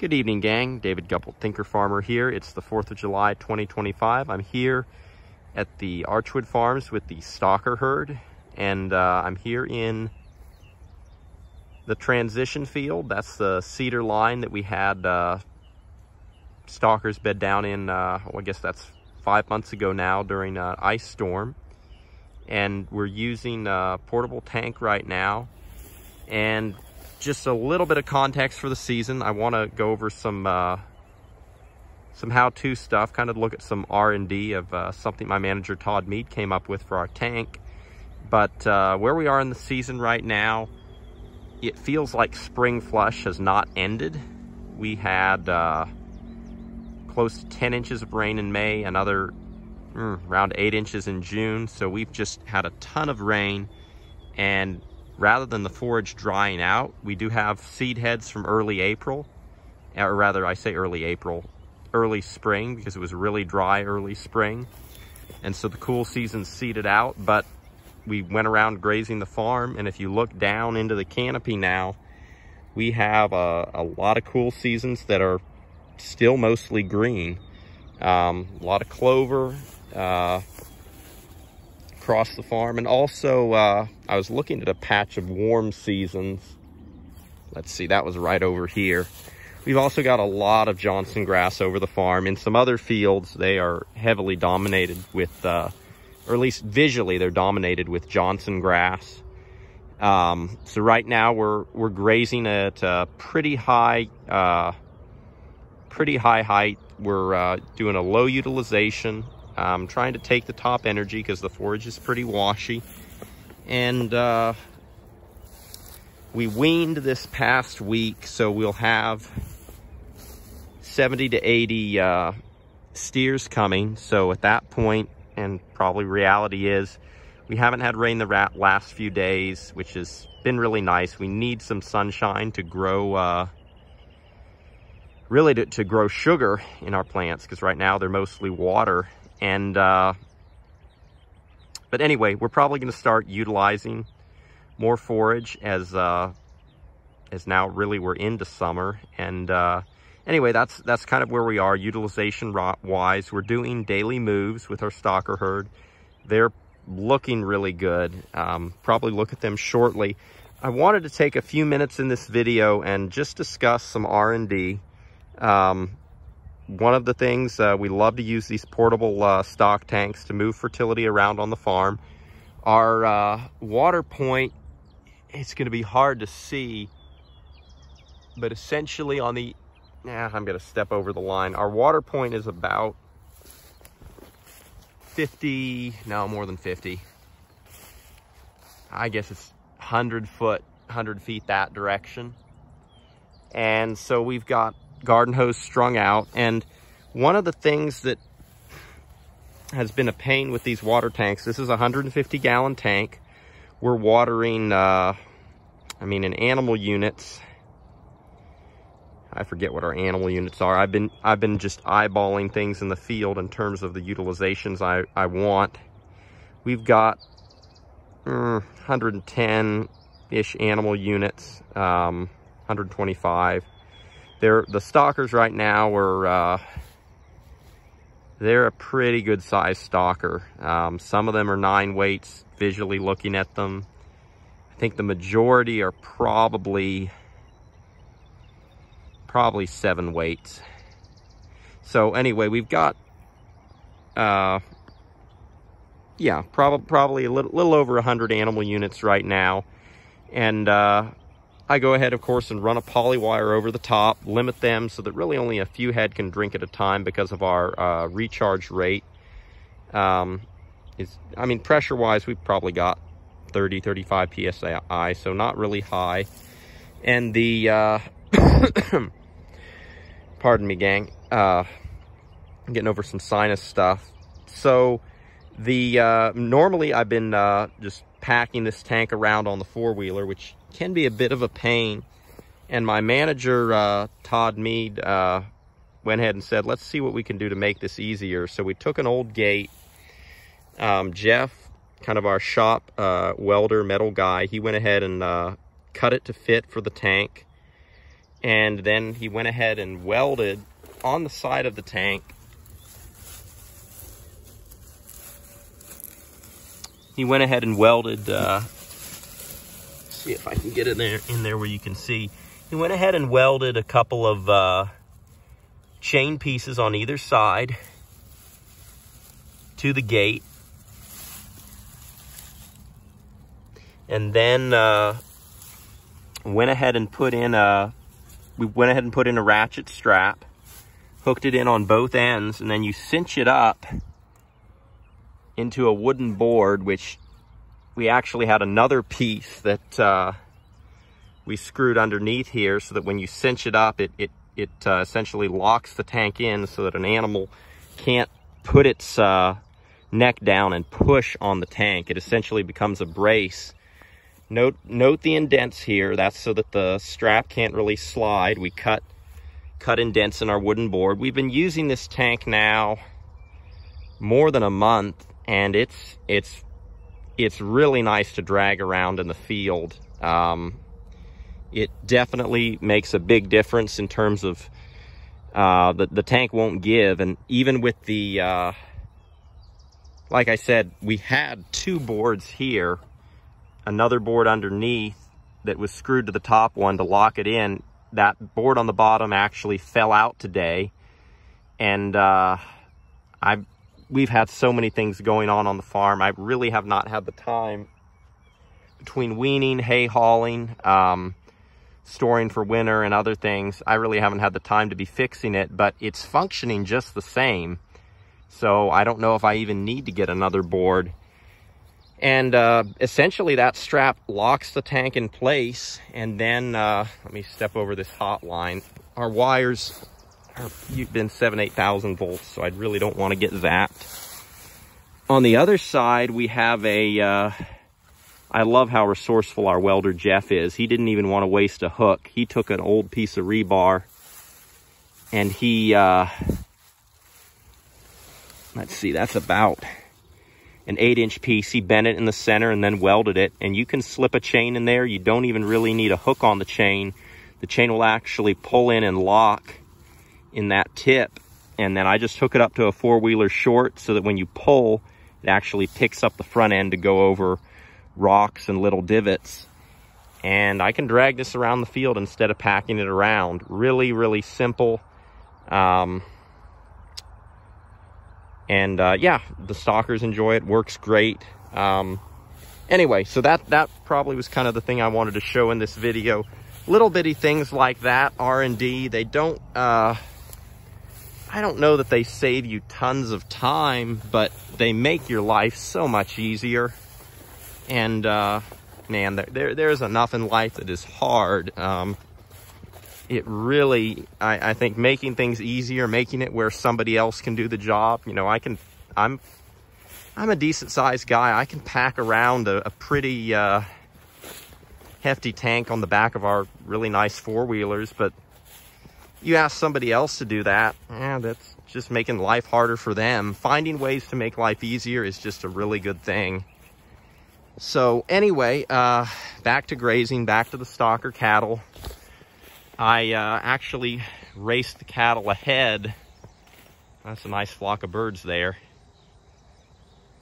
Good evening, gang. David Gupple, Thinker Farmer here. It's the 4th of July, 2025. I'm here at the Archwood Farms with the Stocker herd, and uh, I'm here in the transition field. That's the cedar line that we had uh, stockers bed down in, uh, well, I guess that's five months ago now during an ice storm. And we're using a portable tank right now. And just a little bit of context for the season. I want to go over some uh, some how-to stuff, kind of look at some R&D of uh, something my manager Todd Mead came up with for our tank. But uh, where we are in the season right now, it feels like spring flush has not ended. We had uh, close to 10 inches of rain in May, another mm, around 8 inches in June. So we've just had a ton of rain and rather than the forage drying out, we do have seed heads from early April, or rather I say early April, early spring because it was really dry early spring. And so the cool season seeded out, but we went around grazing the farm. And if you look down into the canopy now, we have a, a lot of cool seasons that are still mostly green. Um, a lot of clover, uh, across the farm. And also, uh, I was looking at a patch of warm seasons. Let's see, that was right over here. We've also got a lot of Johnson grass over the farm. In some other fields, they are heavily dominated with, uh, or at least visually, they're dominated with Johnson grass. Um, so right now we're, we're grazing at a pretty high, uh, pretty high height. We're uh, doing a low utilization I'm trying to take the top energy because the forage is pretty washy. And uh, we weaned this past week, so we'll have 70 to 80 uh, steers coming. So at that point, and probably reality is, we haven't had rain the last few days, which has been really nice. We need some sunshine to grow, uh, really to, to grow sugar in our plants, because right now they're mostly water and, uh, but anyway, we're probably going to start utilizing more forage as, uh, as now really we're into summer. And, uh, anyway, that's, that's kind of where we are utilization wise. We're doing daily moves with our stocker herd. They're looking really good. Um, probably look at them shortly. I wanted to take a few minutes in this video and just discuss some R&D. Um, one of the things, uh, we love to use these portable uh, stock tanks to move fertility around on the farm. Our uh, water point, it's going to be hard to see, but essentially on the, yeah, I'm going to step over the line. Our water point is about 50, no, more than 50. I guess it's 100 foot, 100 feet that direction. And so we've got garden hose strung out. And one of the things that has been a pain with these water tanks, this is a 150 gallon tank. We're watering, uh, I mean, in animal units, I forget what our animal units are. I've been I've been just eyeballing things in the field in terms of the utilizations I, I want. We've got mm, 110-ish animal units, um, 125. They're, the stockers right now are, uh, they're a pretty good size stocker. Um, some of them are nine weights, visually looking at them. I think the majority are probably, probably seven weights. So anyway, we've got, uh, yeah, prob probably a little, little over 100 animal units right now. And uh, I go ahead, of course, and run a poly wire over the top, limit them so that really only a few head can drink at a time because of our uh, recharge rate. Um, is, I mean, pressure-wise, we've probably got 30, 35 PSI, so not really high. And the, uh, pardon me, gang, uh, I'm getting over some sinus stuff. So the, uh, normally I've been uh, just packing this tank around on the four-wheeler, which can be a bit of a pain. And my manager, uh, Todd Mead, uh, went ahead and said, let's see what we can do to make this easier. So we took an old gate. Um, Jeff, kind of our shop uh, welder metal guy, he went ahead and uh, cut it to fit for the tank. And then he went ahead and welded on the side of the tank. He went ahead and welded, uh, see if I can get in there in there where you can see. He went ahead and welded a couple of uh, chain pieces on either side to the gate. And then uh, went ahead and put in a, we went ahead and put in a ratchet strap, hooked it in on both ends, and then you cinch it up into a wooden board, which we actually had another piece that uh, we screwed underneath here so that when you cinch it up, it, it, it uh, essentially locks the tank in so that an animal can't put its uh, neck down and push on the tank. It essentially becomes a brace Note, note the indents here. That's so that the strap can't really slide. We cut, cut indents in our wooden board. We've been using this tank now more than a month and it's, it's, it's really nice to drag around in the field. Um, it definitely makes a big difference in terms of uh, the, the tank won't give. And even with the, uh, like I said, we had two boards here another board underneath that was screwed to the top one to lock it in. That board on the bottom actually fell out today. And uh, I've, we've had so many things going on on the farm. I really have not had the time between weaning, hay hauling, um, storing for winter and other things. I really haven't had the time to be fixing it, but it's functioning just the same. So I don't know if I even need to get another board. And uh, essentially that strap locks the tank in place. And then, uh, let me step over this hot line. Our wires have been seven, 8,000 volts, so I really don't want to get zapped. On the other side, we have a. Uh, I love how resourceful our welder Jeff is. He didn't even want to waste a hook. He took an old piece of rebar and he, uh, let's see, that's about an eight inch piece. He bent it in the center and then welded it. And you can slip a chain in there. You don't even really need a hook on the chain. The chain will actually pull in and lock in that tip. And then I just hook it up to a four wheeler short so that when you pull, it actually picks up the front end to go over rocks and little divots. And I can drag this around the field instead of packing it around. Really, really simple. Um, and uh, yeah, the stockers enjoy it, works great. Um, anyway, so that, that probably was kind of the thing I wanted to show in this video. Little bitty things like that, R&D, they don't, uh, I don't know that they save you tons of time, but they make your life so much easier. And, uh, man, there, there, there's enough in life that is hard. Um, it really, I, I think making things easier, making it where somebody else can do the job. You know, I can, I'm, I'm a decent sized guy. I can pack around a, a pretty, uh, hefty tank on the back of our really nice four wheelers, but you ask somebody else to do that, yeah, that's just making life harder for them. Finding ways to make life easier is just a really good thing. So anyway, uh, back to grazing, back to the stocker cattle. I uh, actually raced the cattle ahead. That's a nice flock of birds there.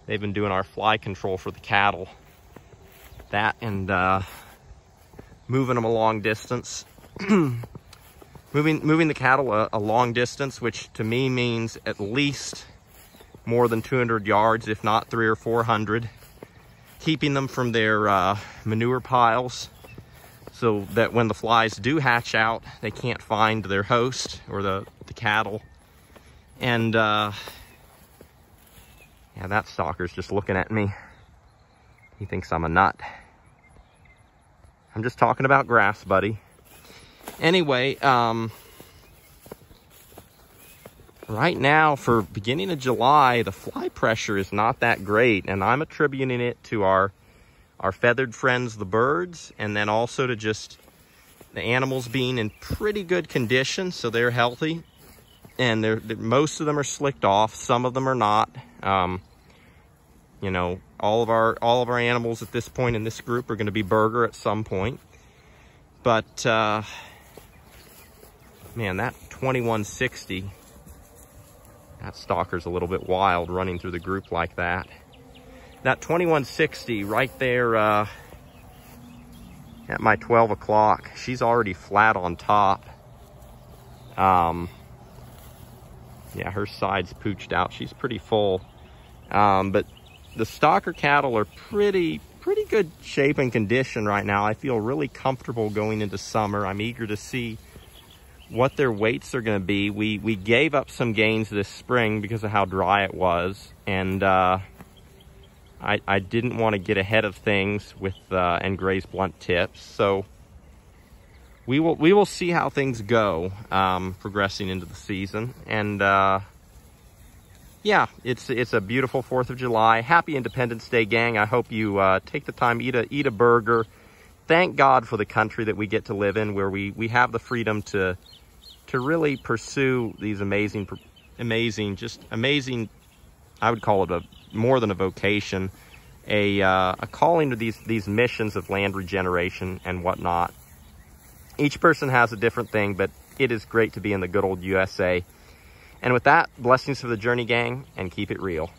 They've been doing our fly control for the cattle. That and uh, moving them a long distance. moving, moving the cattle a, a long distance, which to me means at least more than 200 yards, if not three or 400. Keeping them from their uh, manure piles so that when the flies do hatch out, they can't find their host or the, the cattle. And uh, yeah, that stocker's just looking at me. He thinks I'm a nut. I'm just talking about grass, buddy. Anyway, um, right now for beginning of July, the fly pressure is not that great, and I'm attributing it to our our feathered friends, the birds, and then also to just the animals being in pretty good condition, so they're healthy. And they're, they're most of them are slicked off, some of them are not. Um, you know, all of our all of our animals at this point in this group are going to be burger at some point. But uh, Man, that 2160, that stocker's a little bit wild running through the group like that. That 2160 right there uh, at my 12 o'clock, she's already flat on top. Um, yeah, her side's pooched out. She's pretty full. Um, but the stocker cattle are pretty, pretty good shape and condition right now. I feel really comfortable going into summer. I'm eager to see what their weights are going to be. We, we gave up some gains this spring because of how dry it was. And, uh, I, I didn't want to get ahead of things with, uh, and graze blunt tips. So, we will we will see how things go um, progressing into the season. And uh, yeah, it's it's a beautiful Fourth of July. Happy Independence Day, gang! I hope you uh, take the time eat a eat a burger. Thank God for the country that we get to live in, where we we have the freedom to to really pursue these amazing, amazing, just amazing. I would call it a more than a vocation, a uh, a calling to these these missions of land regeneration and whatnot. Each person has a different thing, but it is great to be in the good old USA. And with that, blessings for the journey gang and keep it real.